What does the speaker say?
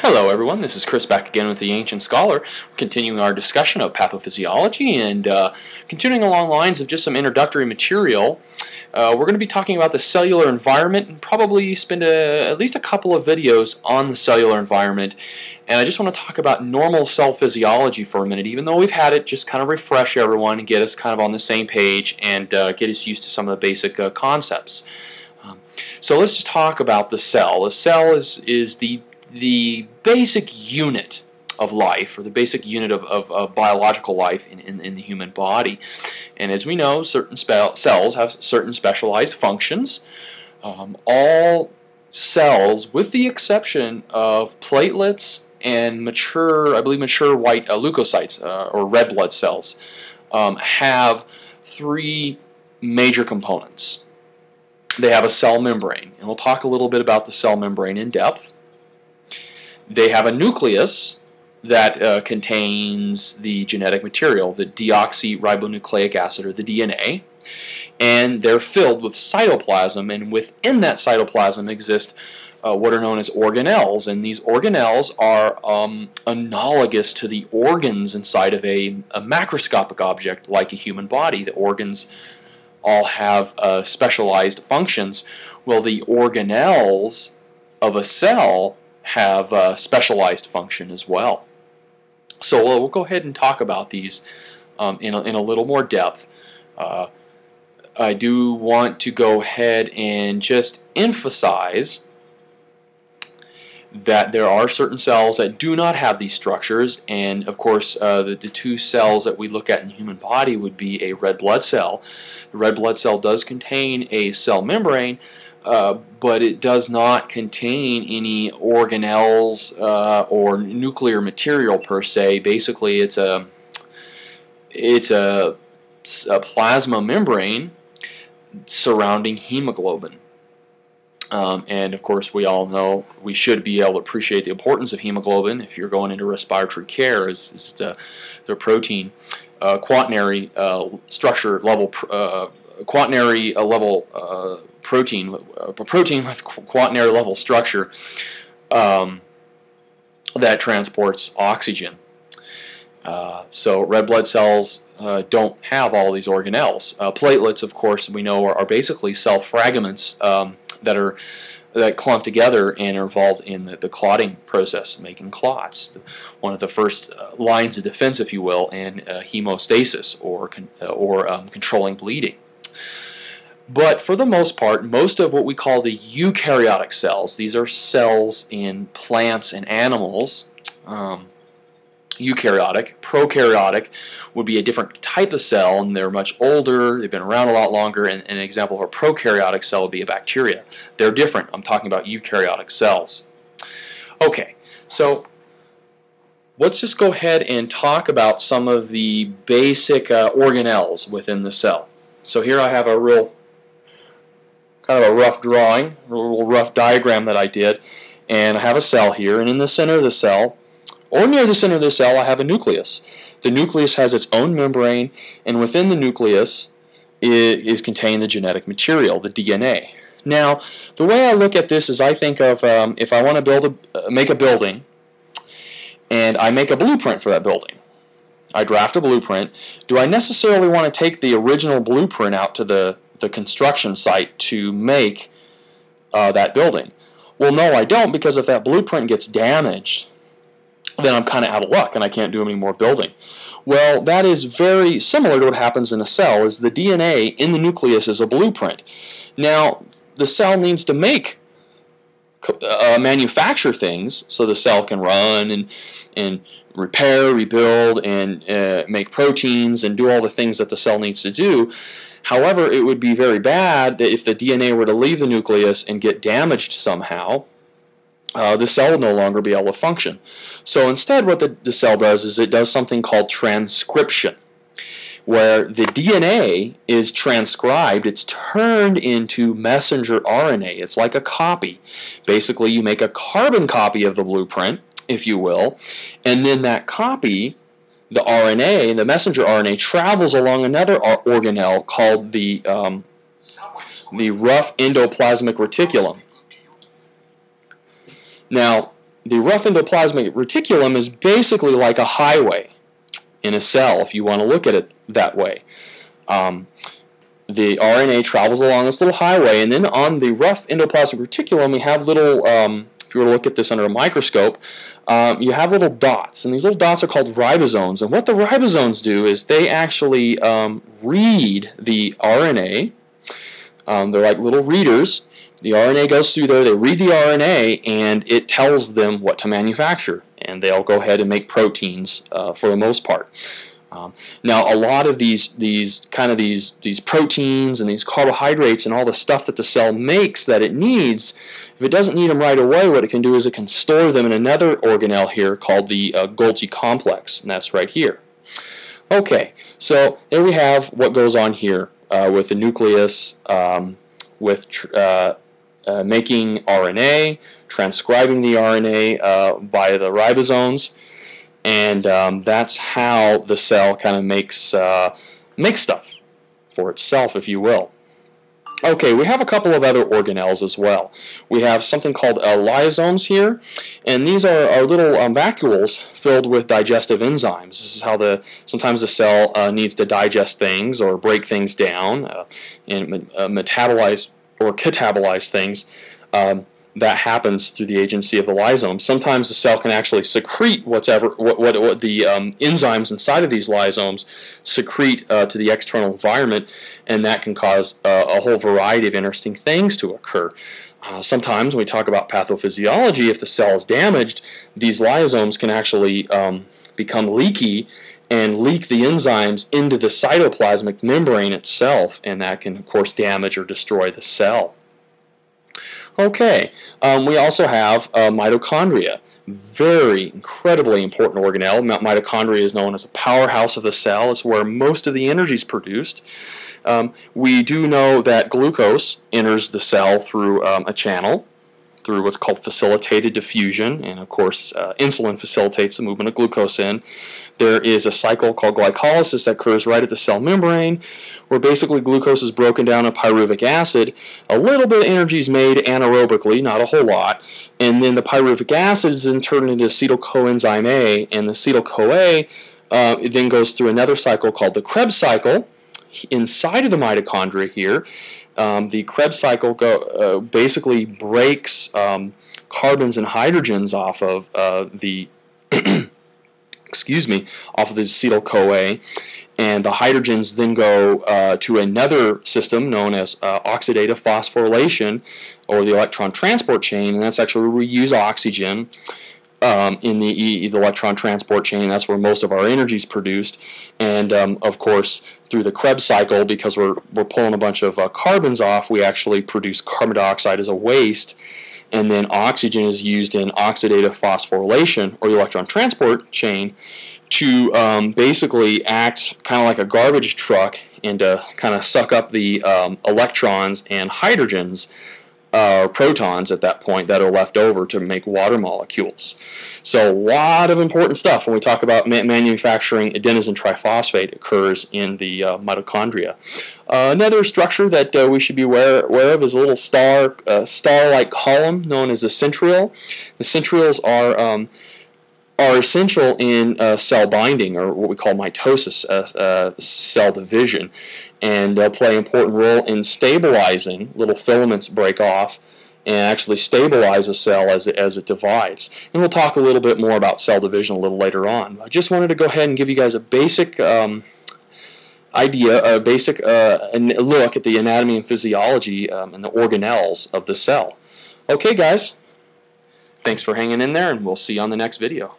Hello everyone, this is Chris back again with the Ancient Scholar, continuing our discussion of pathophysiology and uh, continuing along lines of just some introductory material. Uh, we're going to be talking about the cellular environment and probably spend a, at least a couple of videos on the cellular environment. And I just want to talk about normal cell physiology for a minute, even though we've had it, just kind of refresh everyone and get us kind of on the same page and uh, get us used to some of the basic uh, concepts. Um, so let's just talk about the cell. The cell is, is the the basic unit of life, or the basic unit of, of, of biological life in, in, in, the human body. And as we know, certain cells have certain specialized functions. Um, all cells, with the exception of platelets and mature, I believe mature white uh, leukocytes, uh, or red blood cells, um, have three major components. They have a cell membrane, and we'll talk a little bit about the cell membrane in depth. They have a nucleus that uh, contains the genetic material, the deoxyribonucleic acid, or the DNA, and they're filled with cytoplasm, and within that cytoplasm exist uh, what are known as organelles, and these organelles are um, analogous to the organs inside of a, a, macroscopic object like a human body. The organs all have uh, specialized functions. Well, the organelles of a cell have a specialized function as well. So uh, we'll go ahead and talk about these um, in, a, in a little more depth. Uh, I do want to go ahead and just emphasize that there are certain cells that do not have these structures and of course uh, the, the, two cells that we look at in the human body would be a red blood cell. The red blood cell does contain a cell membrane uh, but it does not contain any organelles uh, or nuclear material per se. Basically, it's a it's a, a plasma membrane surrounding hemoglobin. Um, and of course, we all know we should be able to appreciate the importance of hemoglobin if you're going into respiratory care. Is, is the, the protein uh, quaternary uh, structure level, uh, quaternary level uh, protein, a protein with quaternary level structure um, that transports oxygen. Uh, so red blood cells uh, don't have all these organelles. Uh, platelets, of course, we know are, are basically cell fragments um, that are that clump together and are involved in the, the clotting process, making clots. One of the first uh, lines of defense, if you will, in uh, hemostasis or con uh, or um, controlling bleeding. But for the most part, most of what we call the eukaryotic cells, these are cells in plants and animals, um, eukaryotic. Prokaryotic would be a different type of cell, and they're much older, they've been around a lot longer, and, and an example of a prokaryotic cell would be a bacteria. They're different. I'm talking about eukaryotic cells. Okay, so let's just go ahead and talk about some of the basic uh, organelles within the cell. So here I have a real kind of a rough drawing, a little rough diagram that I did. And I have a cell here, and in the center of the cell, or near the center of the cell, I have a nucleus. The nucleus has its own membrane, and within the nucleus is, contained the genetic material, the DNA. Now, the way I look at this is I think of um, if I want to build a, uh, make a building, and I make a blueprint for that building. I draft a blueprint. Do I necessarily want to take the original blueprint out to the the construction site to make uh, that building. Well, no, I don't, because if that blueprint gets damaged, then I'm kind of out of luck and I can't do any more building. Well, that is very similar to what happens in a cell, is the DNA in the nucleus is a blueprint. Now, the cell needs to make, uh, manufacture things so the cell can run and, and repair, rebuild, and uh, make proteins and do all the things that the cell needs to do. However, it would be very bad if the DNA were to leave the nucleus and get damaged somehow. Uh, the cell would no longer be able to function. So instead what the, the cell does is it does something called transcription where the DNA is transcribed, it's turned into messenger RNA. It's like a copy. Basically, you make a carbon copy of the blueprint, if you will, and then that copy the RNA, the messenger RNA, travels along another organelle called the, um, the rough endoplasmic reticulum. Now, the rough endoplasmic reticulum is basically like a highway in a cell, if you want to look at it that way. Um, the RNA travels along this little highway, and then on the rough endoplasmic reticulum, we have little, um, if you were to look at this under a microscope, um, you have little dots, and these little dots are called ribosomes. And what the ribosomes do is they actually um, read the RNA. Um, they're like little readers. The RNA goes through there, they read the RNA, and it tells them what to manufacture. And they'll go ahead and make proteins uh, for the most part. Um, now, a lot of these these kind of these these proteins and these carbohydrates and all the stuff that the cell makes that it needs, if it doesn't need them right away, what it can do is it can store them in another organelle here called the uh, Golgi complex, and that's right here. Okay, so there we have what goes on here uh, with the nucleus, um, with uh, uh, making RNA, transcribing the RNA uh, by the ribosomes and um, that's how the cell kind of makes uh, makes stuff for itself, if you will. Okay, we have a couple of other organelles as well. We have something called uh, lysosomes here, and these are, are little um, vacuoles filled with digestive enzymes. This is how the sometimes the cell uh, needs to digest things or break things down uh, and uh, metabolize or catabolize things. Um, that happens through the agency of the lysome. Sometimes the cell can actually secrete whatever what, what, what the um, enzymes inside of these lysomes secrete uh, to the external environment, and that can cause uh, a whole variety of interesting things to occur. Uh, sometimes when we talk about pathophysiology, if the cell is damaged, these lysomes can actually um, become leaky and leak the enzymes into the cytoplasmic membrane itself, and that can, of course, damage or destroy the cell. Okay, um, we also have uh, mitochondria. Very incredibly important organelle. Mitochondria is known as a powerhouse of the cell. It's where most of the energy is produced. Um, we do know that glucose enters the cell through um, a channel through what's called facilitated diffusion, and of course, uh, insulin facilitates the movement of glucose in. There is a cycle called glycolysis that occurs right at the cell membrane, where basically glucose is broken down to pyruvic acid. A little bit of energy is made anaerobically, not a whole lot, and then the pyruvic acid is then turned into acetyl coenzyme A, and the acetyl CoA uh, then goes through another cycle called the Krebs cycle inside of the mitochondria here um, the Krebs cycle go, uh, basically breaks um, carbons and hydrogens off of uh, the excuse me off of the acetyl CoA and the hydrogens then go uh, to another system known as uh, oxidative phosphorylation or the electron transport chain and that's actually where we use oxygen um, in the, the, electron transport chain. That's where most of our energy is produced. And um, of course, through the Krebs cycle, because we're, we're pulling a bunch of uh, carbons off, we actually produce carbon dioxide as a waste. And then oxygen is used in oxidative phosphorylation, or the electron transport chain, to um, basically act kind of like a garbage truck and to kind of suck up the um, electrons and hydrogens uh, protons at that point that are left over to make water molecules. So a lot of important stuff when we talk about ma manufacturing adenosine triphosphate occurs in the uh, mitochondria. Uh, another structure that uh, we should be aware, aware, of is a little star, uh, star-like column known as the centriole. The centrioles are um, are essential in uh, cell binding, or what we call mitosis, uh, uh, cell division, and play an important role in stabilizing little filaments break off and actually stabilize a cell as it, as it divides. And we'll talk a little bit more about cell division a little later on. I just wanted to go ahead and give you guys a basic um, idea, a basic uh, look at the anatomy and physiology um, and the organelles of the cell. Okay, guys. Thanks for hanging in there, and we'll see you on the next video.